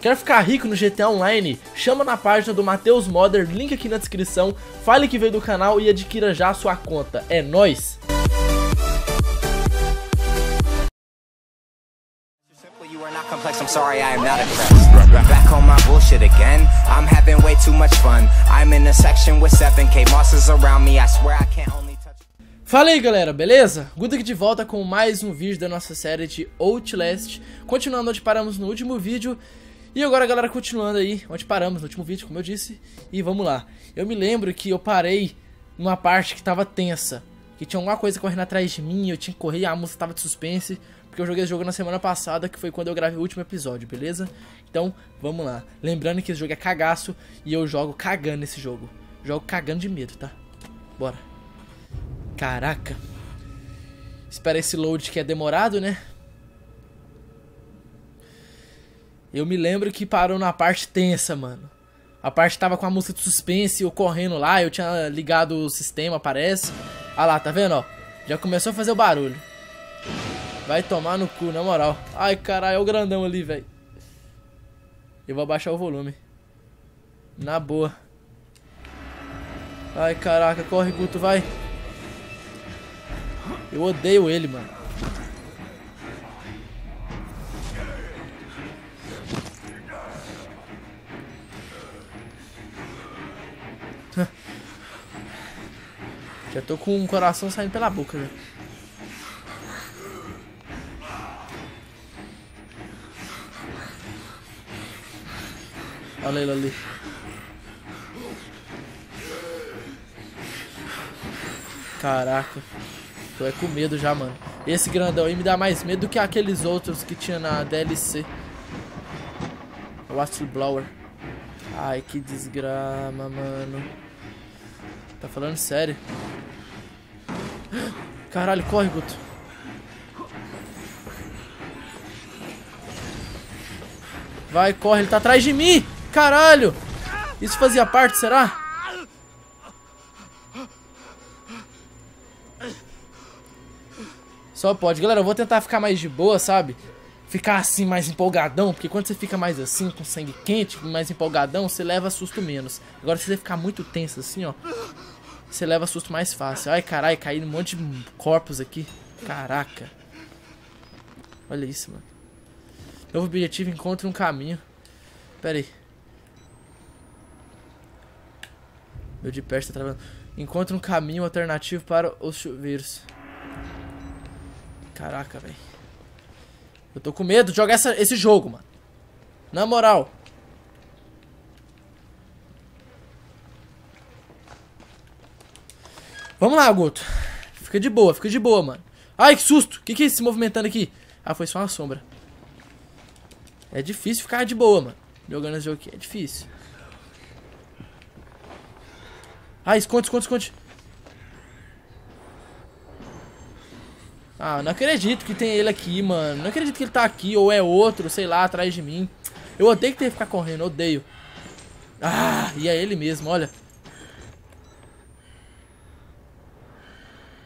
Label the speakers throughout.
Speaker 1: Quer ficar rico no GTA Online? Chama na página do Matheus Modder, link aqui na descrição. Fale que veio do canal e adquira já a sua conta. É nóis! You are not complex, I'm sorry, I am not impressed. Back on my bullshit again. I'm having way too much fun. I'm in a section with 7k bosses around me. I swear I can't only touch. Fala aí galera, beleza? Guto aqui de volta com mais um vídeo da nossa série de Outlast. Continuando onde paramos no último vídeo. E agora, galera, continuando aí, onde paramos no último vídeo, como eu disse, e vamos lá. Eu me lembro que eu parei numa parte que tava tensa, que tinha alguma coisa correndo atrás de mim, eu tinha que correr a música tava de suspense, porque eu joguei esse jogo na semana passada, que foi quando eu gravei o último episódio, beleza? Então, vamos lá. Lembrando que esse jogo é cagaço e eu jogo cagando esse jogo. Jogo cagando de medo, tá? Bora. Caraca. Espera esse load que é demorado, né? Eu me lembro que parou na parte tensa, mano. A parte tava com a música de suspense, eu correndo lá, eu tinha ligado o sistema, parece. Ah lá, tá vendo, ó? Já começou a fazer o barulho. Vai tomar no cu, na moral. Ai, caralho, é o grandão ali, velho. Eu vou abaixar o volume. Na boa. Ai, caraca, corre, Guto, vai. Eu odeio ele, mano. Já tô com o coração saindo pela boca, já. Olha ele ali. Caraca. Tô é com medo já, mano. Esse grandão aí me dá mais medo do que aqueles outros que tinha na DLC. O Blower. Ai, que desgrama, mano. Tá falando sério? Caralho, corre, Guto. Vai, corre, ele tá atrás de mim! Caralho! Isso fazia parte, será? Só pode. Galera, eu vou tentar ficar mais de boa, sabe? Ficar assim mais empolgadão, porque quando você fica mais assim, com sangue quente, mais empolgadão, você leva susto menos. Agora se você ficar muito tenso assim, ó, você leva susto mais fácil. Ai, caralho, caí num monte de corpos aqui. Caraca. Olha isso, mano. Novo objetivo, encontre um caminho. Pera aí. Meu de perto tá travando. Encontre um caminho alternativo para os chuveiros. Caraca, velho. Eu tô com medo de jogar essa, esse jogo, mano. Na moral. Vamos lá, Guto. Fica de boa, fica de boa, mano. Ai, que susto. O que, que é se movimentando aqui? Ah, foi só uma sombra. É difícil ficar de boa, mano. Jogando esse jogo aqui. É difícil. Ah, esconde, esconde, esconde. Ah, não acredito que tem ele aqui, mano. Não acredito que ele tá aqui, ou é outro, sei lá, atrás de mim. Eu odeio que tem que ficar correndo, odeio. Ah, e é ele mesmo, olha.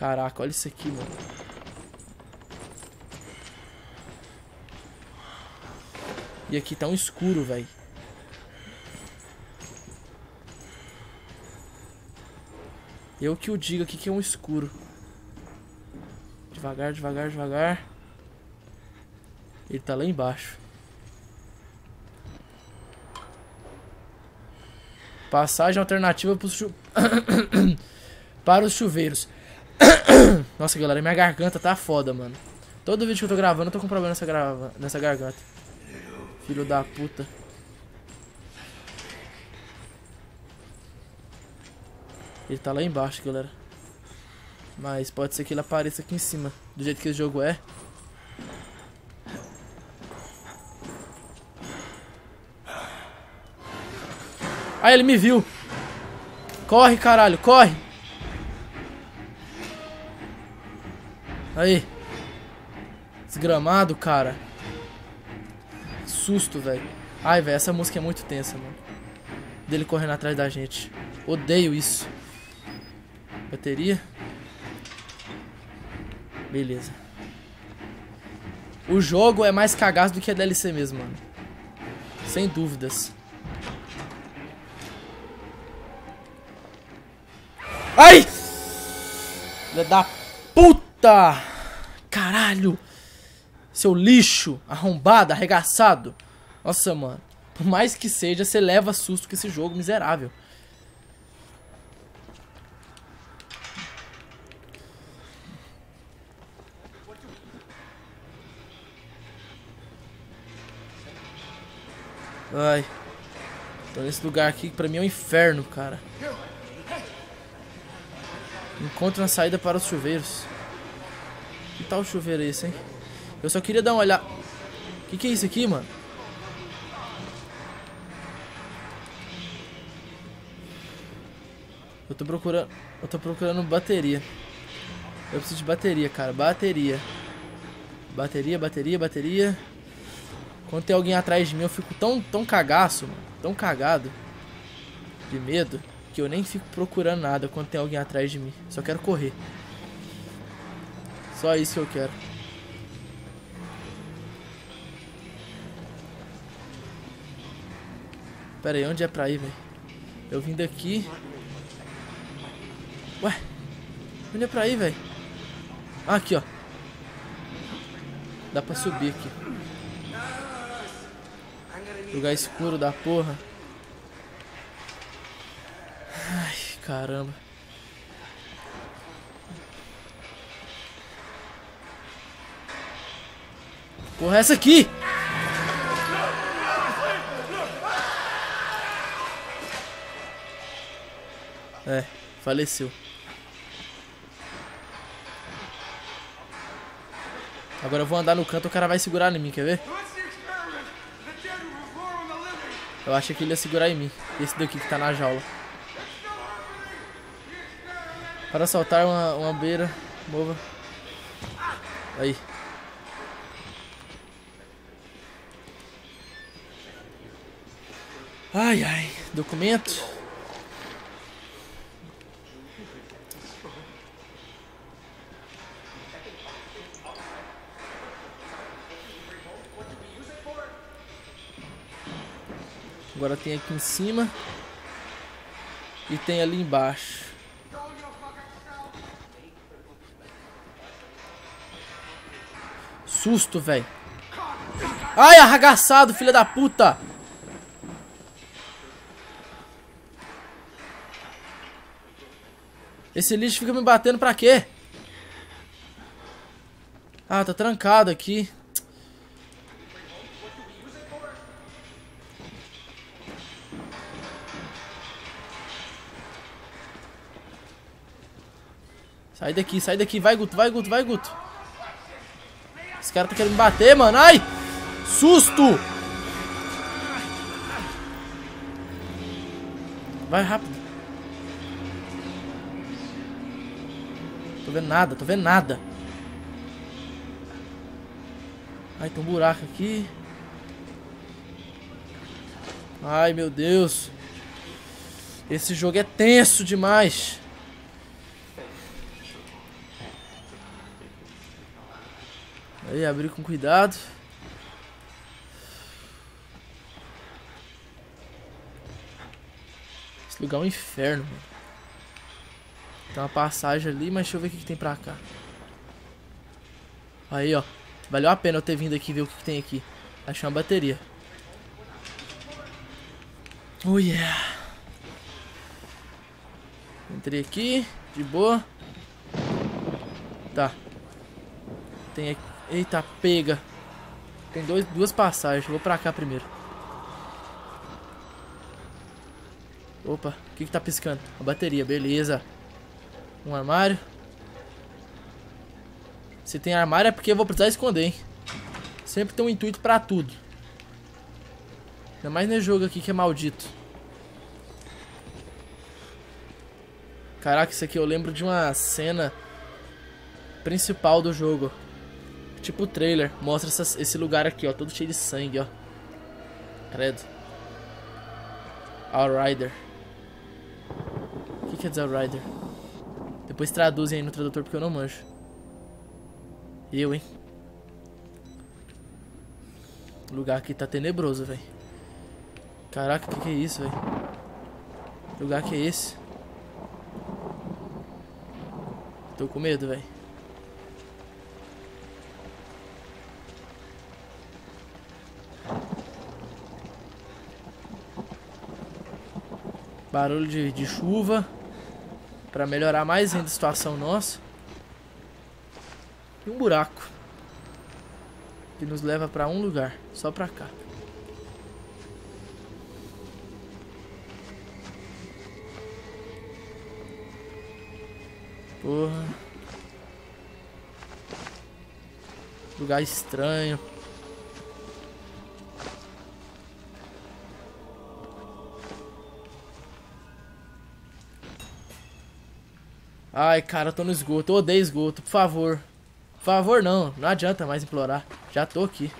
Speaker 1: Caraca, olha isso aqui, mano. E aqui tá um escuro, velho. Eu que o digo aqui que é um escuro. Devagar, devagar, devagar. Ele tá lá embaixo. Passagem alternativa chu... para os chuveiros. Nossa, galera, minha garganta tá foda, mano. Todo vídeo que eu tô gravando, eu tô com problema nessa, grava... nessa garganta. Filho da puta. Ele tá lá embaixo, galera. Mas pode ser que ele apareça aqui em cima. Do jeito que esse jogo é. Ah, ele me viu. Corre, caralho, corre. Aí. Desgramado, cara. Susto, velho. Ai, velho, essa música é muito tensa, mano. Dele correndo atrás da gente. Odeio isso. Bateria. Beleza. O jogo é mais cagado do que a DLC mesmo, mano. Sem dúvidas. Ai! Filha da puta! Caralho! Seu lixo, arrombado, arregaçado. Nossa, mano. Por mais que seja, você leva susto com esse jogo miserável. Ai. Tô nesse lugar aqui que pra mim é um inferno, cara. Encontre uma saída para os chuveiros. Tal chuveiro esse, hein? Eu só queria dar uma olhada. Que que é isso aqui, mano? Eu tô procurando... Eu tô procurando bateria. Eu preciso de bateria, cara. Bateria. Bateria, bateria, bateria. Quando tem alguém atrás de mim, eu fico tão, tão cagaço, mano. Tão cagado. De medo. Que eu nem fico procurando nada quando tem alguém atrás de mim. Só quero correr. Só isso que eu quero. Pera aí, onde é pra ir, velho? Eu vim daqui. Ué? Onde é pra ir, velho? Ah, aqui, ó. Dá pra subir aqui. Lugar escuro da porra. Ai, caramba. Porra, é essa aqui! É, faleceu. Agora eu vou andar no canto, o cara vai segurar em mim, quer ver? Eu achei que ele ia segurar em mim. Esse daqui que tá na jaula. Para soltar uma, uma beira, mova. Aí. Ai, ai. Documento. Agora tem aqui em cima. E tem ali embaixo. Susto, velho. Ai, arragaçado, filha da puta. Esse lixo fica me batendo pra quê? Ah, tá trancado aqui. Sai daqui, sai daqui. Vai, Guto, vai, Guto, vai, Guto. Esse cara tá querendo me bater, mano. Ai! Susto! Vai rápido. Tô vendo nada, tô vendo nada. Ai, tem um buraco aqui. Ai, meu Deus. Esse jogo é tenso demais. Aí, abrir com cuidado. Esse lugar é um inferno, mano. Tem uma passagem ali, mas deixa eu ver o que, que tem pra cá. Aí, ó. Valeu a pena eu ter vindo aqui ver o que, que tem aqui. Achei uma bateria. Oh, yeah. Entrei aqui, de boa. Tá. Tem aqui. Eita, pega. Tem dois, duas passagens. Vou pra cá primeiro. Opa, o que que tá piscando? A bateria, beleza. Um armário. Se tem armário é porque eu vou precisar esconder, hein? Sempre tem um intuito pra tudo. Ainda mais nesse jogo aqui que é maldito. Caraca, isso aqui eu lembro de uma cena principal do jogo. Tipo o trailer, mostra esse lugar aqui, ó, todo cheio de sangue, ó. Credo. Outrider. O que quer dizer Outrider? Depois traduzem aí no tradutor porque eu não manjo. Eu, hein. O lugar aqui tá tenebroso, velho. Caraca, o que, que é isso, velho? Que lugar que é esse? Tô com medo, velho. Barulho de, de chuva. Pra melhorar mais ainda a situação nossa. E um buraco. Que nos leva pra um lugar. Só pra cá. Porra. Lugar estranho. Ai, cara, eu tô no esgoto. Eu odeio esgoto, por favor. Por favor, não. Não adianta mais implorar. Já tô aqui.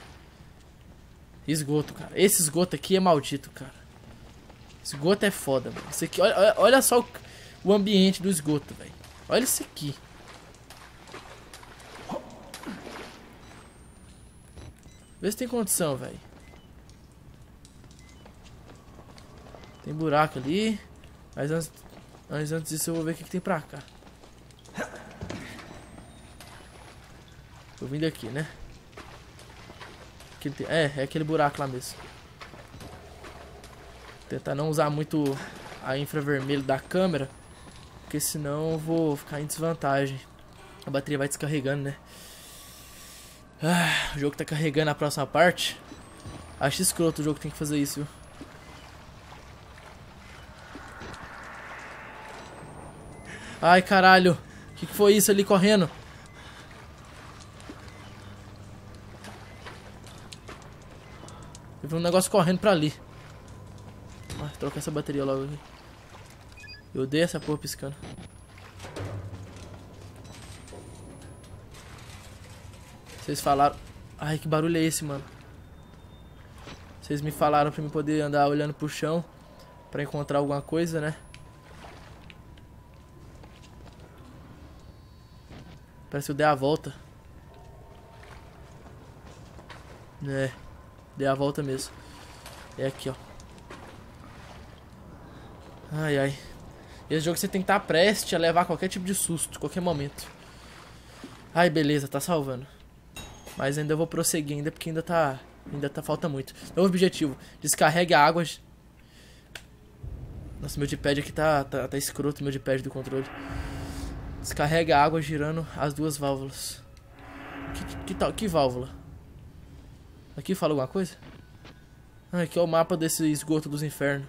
Speaker 1: Esgoto, cara. Esse esgoto aqui é maldito, cara. Esgoto é foda, mano. Aqui, olha, olha só o, o ambiente do esgoto, velho. Olha isso aqui. Vê se tem condição, velho. Tem buraco ali. Mas antes, mas antes disso eu vou ver o que, que tem pra cá. Tô vindo aqui, né? É, é aquele buraco lá mesmo. Tentar não usar muito a infravermelho da câmera. Porque senão eu vou ficar em desvantagem. A bateria vai descarregando, né? Ah, o jogo tá carregando a próxima parte. Acho escroto o jogo tem que fazer isso, viu? Ai, caralho. Que, que foi isso ali correndo? Eu vi um negócio correndo pra ali. Ah, troca essa bateria logo aqui. Eu odeio essa porra piscando. Vocês falaram... Ai, que barulho é esse, mano? Vocês me falaram pra me poder andar olhando pro chão. Pra encontrar alguma coisa, né? Parece que eu dei a volta. É. Dei a volta mesmo. É aqui, ó. Ai, ai. Esse jogo você tem que estar prestes a levar qualquer tipo de susto, qualquer momento. Ai, beleza, tá salvando. Mas ainda vou prosseguir ainda, porque ainda tá... Ainda tá falta muito. Novo objetivo. Descarregue a água... Nossa, meu D-pad aqui tá, tá, tá escroto, meu D-pad do controle. Descarrega a água girando as duas válvulas. Que, que tal? Que válvula? Aqui fala alguma coisa? Ah, aqui é o mapa desse esgoto dos infernos.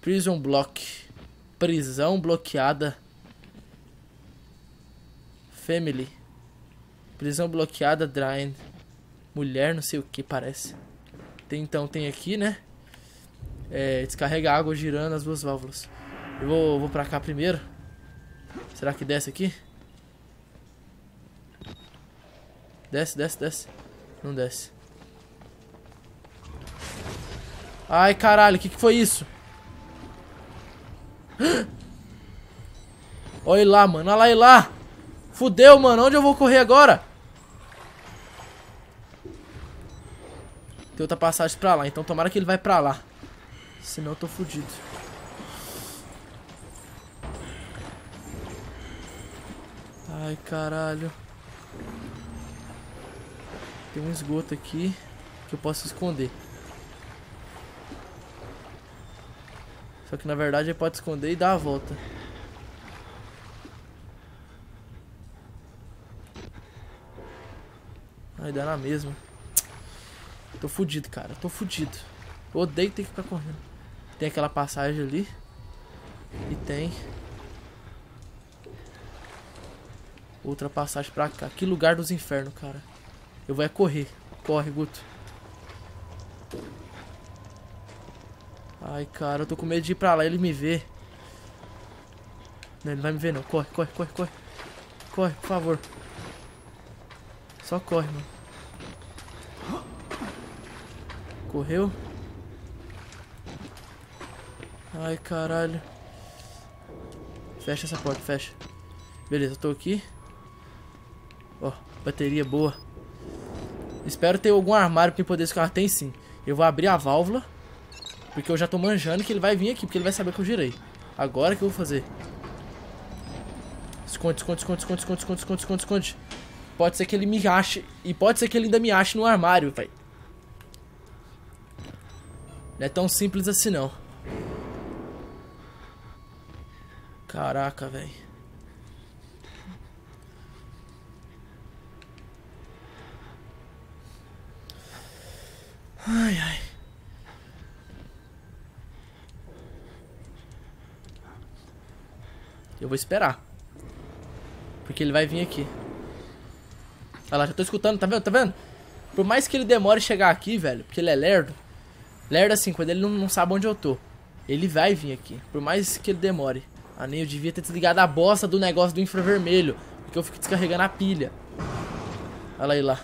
Speaker 1: Prison Block. Prisão bloqueada. Family. Prisão bloqueada, Drain. Mulher, não sei o que parece. Tem, então, tem aqui, né? É, descarrega água girando as duas válvulas. Eu vou, vou pra cá primeiro. Será que desce aqui? Desce, desce, desce. Não desce. Ai, caralho, o que, que foi isso? Olha lá, mano. Olha lá, olha lá. Fudeu, mano. Onde eu vou correr agora? Tem outra passagem pra lá. Então tomara que ele vai pra lá. Senão eu tô fudido. Ai, caralho. Tem um esgoto aqui que eu posso esconder. Só que na verdade ele pode esconder e dar a volta. Ai, dá na mesma. Tô fudido, cara. Tô fudido. Eu odeio ter que ficar correndo. Tem aquela passagem ali. E tem... Outra passagem pra cá. Que lugar dos infernos, cara. Eu vou é correr. Corre, Guto. Ai, cara, eu tô com medo de ir pra lá ele me ver. Não, ele não vai me ver não. Corre, corre, corre, corre. Corre, por favor. Só corre, mano. Correu. Ai, caralho. Fecha essa porta, fecha. Beleza, eu tô aqui. Ó, bateria boa. Espero ter algum armário pra poder escalar. Tem sim. Eu vou abrir a válvula. Porque eu já tô manjando que ele vai vir aqui, porque ele vai saber que eu girei. Agora que eu vou fazer. Esconde, esconde, esconde, esconde, esconde, esconde, esconde, esconde, esconde. Pode ser que ele me ache. E pode ser que ele ainda me ache no armário, velho. Não é tão simples assim, não. Caraca, velho. Ai, ai. Eu vou esperar. Porque ele vai vir aqui. Olha lá, já tô escutando, tá vendo? Tá vendo? Por mais que ele demore chegar aqui, velho, porque ele é lerdo. Lerdo assim, quando ele não, não sabe onde eu tô. Ele vai vir aqui, por mais que ele demore. Ah, nem eu devia ter desligado a bosta do negócio do infravermelho. Porque eu fico descarregando a pilha. Olha aí lá.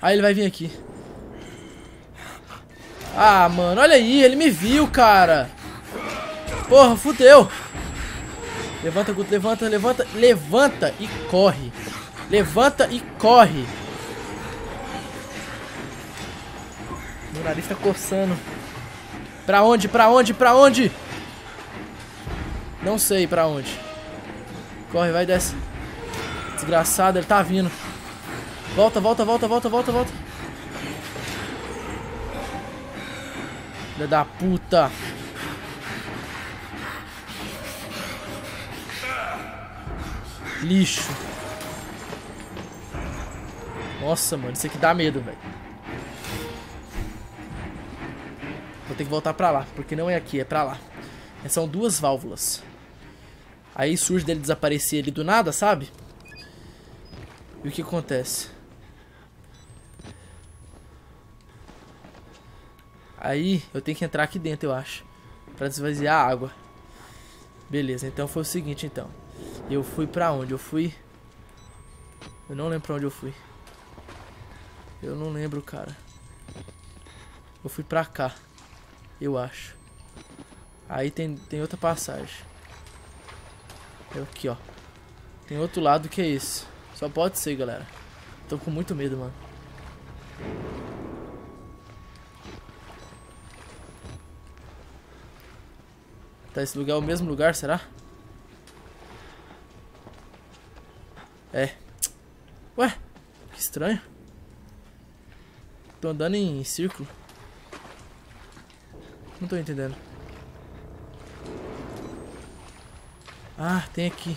Speaker 1: Aí ele vai vir aqui. Ah, mano, olha aí, ele me viu, cara. Porra, fudeu. Levanta, Guto, levanta, levanta, levanta e corre. Levanta e corre. Meu nariz tá coçando. Pra onde, pra onde, pra onde? Não sei pra onde. Corre, vai, desce. Desgraçado, ele tá vindo. Volta, volta, volta, volta, volta, volta. Filha da puta. Lixo. Nossa, mano, isso aqui dá medo, velho. Vou ter que voltar pra lá, porque não é aqui, é pra lá. São duas válvulas. Aí surge dele desaparecer ali do nada, sabe? E o que acontece? Aí eu tenho que entrar aqui dentro, eu acho. Pra desvaziar a água. Beleza, então foi o seguinte, então. Eu fui pra onde? Eu fui... Eu não lembro pra onde eu fui. Eu não lembro, cara. Eu fui pra cá. Eu acho. Aí tem, tem outra passagem. É aqui, ó. Tem outro lado que é esse. Só pode ser, galera. Tô com muito medo, mano. Tá, esse lugar é o mesmo lugar, será? É. Ué, que estranho. Tô andando em círculo. Não tô entendendo. Ah, tem aqui.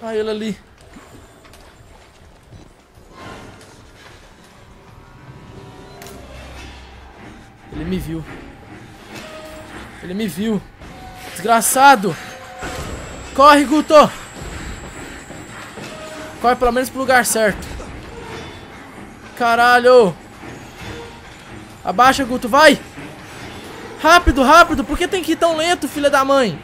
Speaker 1: Ah, ele ali. Ele me viu. Ele me viu. Desgraçado. Corre, Guto. Corre pelo menos pro lugar certo. Caralho. Abaixa, Guto, vai. Rápido, rápido. Por que tem que ir tão lento, filha da mãe?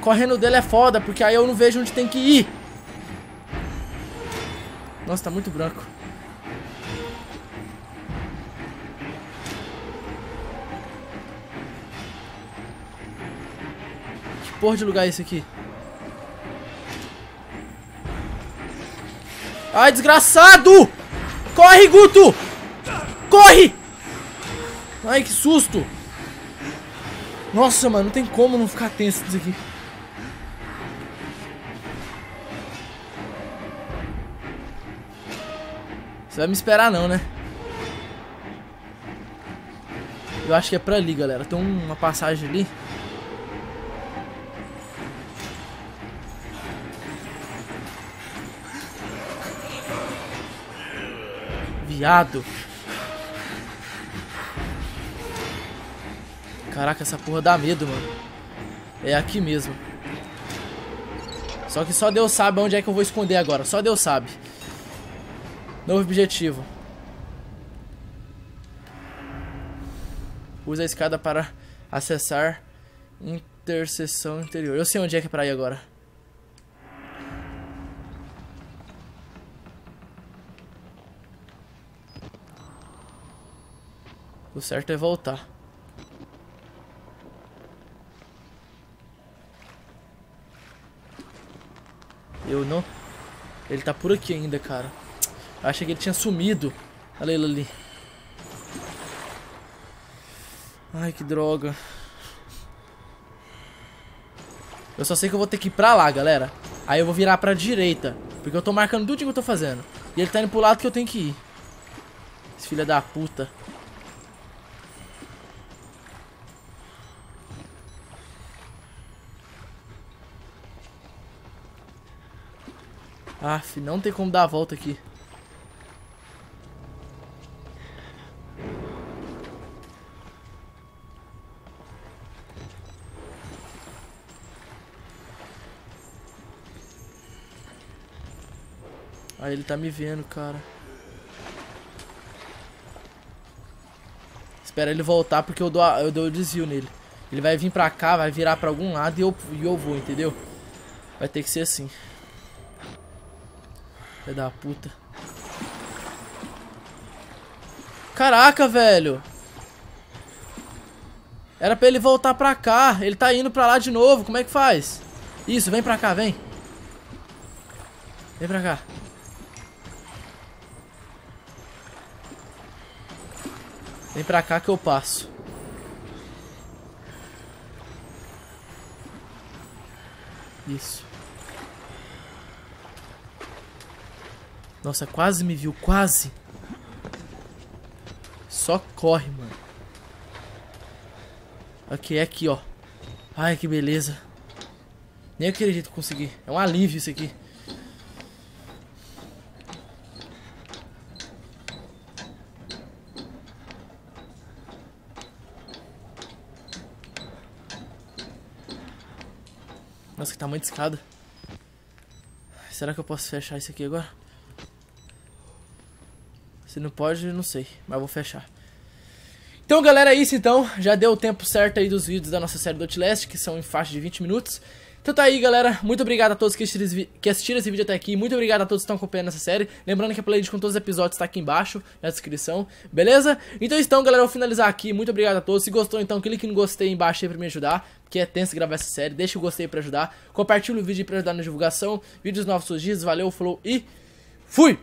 Speaker 1: Correndo dele é foda, porque aí eu não vejo onde tem que ir. Nossa, tá muito branco. Porra de lugar é esse aqui? Ai, desgraçado! Corre, Guto! Corre! Ai, que susto! Nossa, mano, não tem como não ficar tenso isso aqui. Você vai me esperar não, né? Eu acho que é pra ali, galera. Tem uma passagem ali. Viado. Caraca, essa porra dá medo, mano. É aqui mesmo. Só que só Deus sabe onde é que eu vou esconder agora. Só Deus sabe. Novo objetivo. Usa a escada para acessar interseção interior. Eu sei onde é que é pra ir agora. O certo é voltar. Eu não... Ele tá por aqui ainda, cara. Eu achei que ele tinha sumido. Olha ele ali. Ai, que droga. Eu só sei que eu vou ter que ir pra lá, galera. Aí eu vou virar pra direita. Porque eu tô marcando tudo que eu tô fazendo. E ele tá indo pro lado que eu tenho que ir. Esse filho da puta. Aff, não tem como dar a volta aqui. Aí ele tá me vendo, cara. Espera ele voltar porque eu dou, eu dou o desvio nele. Ele vai vir pra cá, vai virar pra algum lado e eu, e eu vou, entendeu? Vai ter que ser assim. Filho da puta. Caraca, velho. Era pra ele voltar pra cá. Ele tá indo pra lá de novo. Como é que faz? Isso, vem pra cá, vem. Vem pra cá. Vem pra cá que eu passo. Isso. Nossa, quase me viu, quase. Só corre, mano. Ok, é aqui, ó. Ai, que beleza. Nem acredito que consegui. É um alívio isso aqui. Nossa, que tamanho de escada. Será que eu posso fechar isso aqui agora? Se não pode, não sei. Mas vou fechar. Então, galera, é isso então. Já deu o tempo certo aí dos vídeos da nossa série do Outlast, que são em faixa de 20 minutos. Então tá aí, galera. Muito obrigado a todos que assistiram, esse vídeo até aqui. Muito obrigado a todos que estão acompanhando essa série. Lembrando que a playlist com todos os episódios tá aqui embaixo, na descrição. Beleza? Então, então, galera, eu vou finalizar aqui. Muito obrigado a todos. Se gostou, então, clique no gostei embaixo aí pra me ajudar. Porque é tenso gravar essa série. Deixa o gostei pra ajudar. Compartilha o vídeo pra ajudar na divulgação. Vídeos novos todos os dias. Valeu, falou e fui!